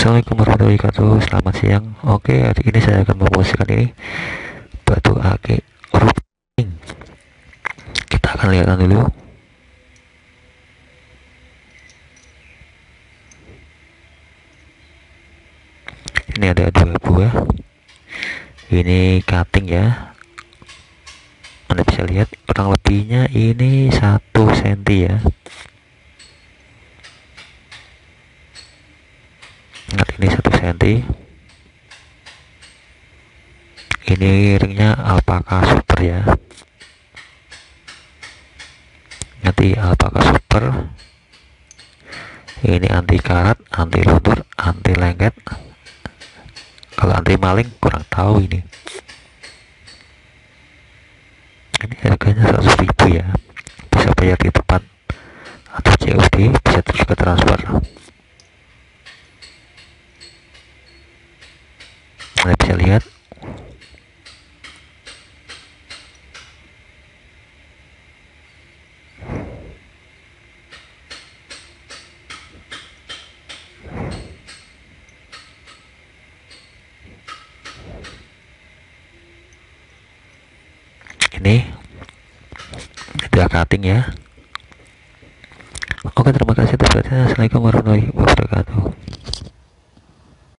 Assalamualaikum warahmatullahi wabarakatuh. Selamat siang. Oke hari ini saya akan mempromosikan ini Batu ake roofing Kita akan lihatkan dulu. Ini ada dua buah. Ini cutting ya. Anda bisa lihat kurang lebihnya ini satu senti ya ini satu senti. Ini ringnya alpaka super ya. Nanti alpaka super. Ini anti karat anti luntur anti lengket. Kalau anti maling kurang tahu ini. Ini harganya 100 ribu ya. Bisa bayar di tempat atau COD bisa juga transfer Anda bisa lihat. Ini. Sudah cutting ya. Oke terima kasih atas perhatiannya. Assalamualaikum warahmatullahi wabarakatuh